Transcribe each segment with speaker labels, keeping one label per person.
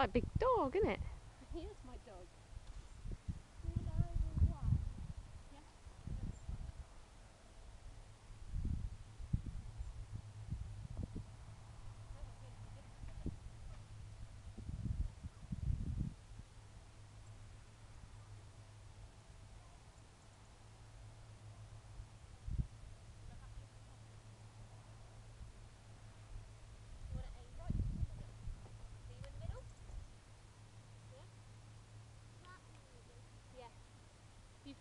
Speaker 1: like a big dog, isn't it?
Speaker 2: My dog.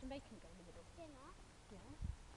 Speaker 2: You can go in the middle. Yeah.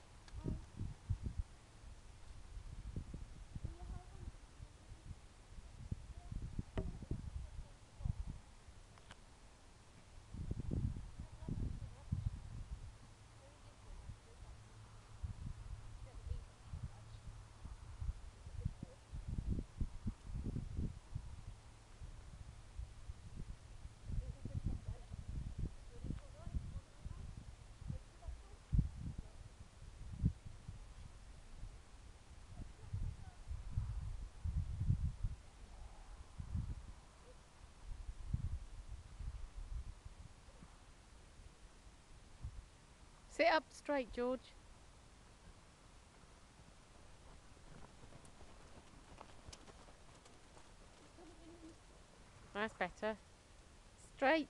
Speaker 1: Sit up straight, George. That's better. Straight.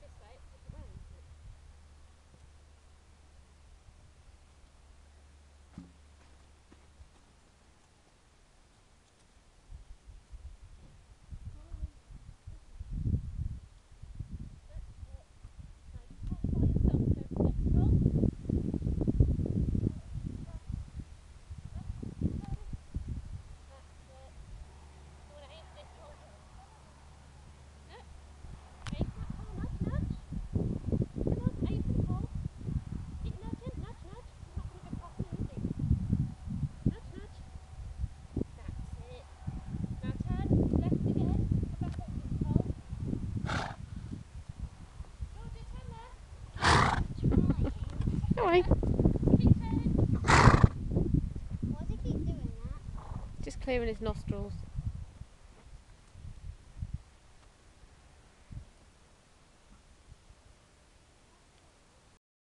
Speaker 2: This way, it's just around, isn't it?
Speaker 1: Sorry.
Speaker 3: Why does he keep doing that?
Speaker 1: Just clearing his nostrils.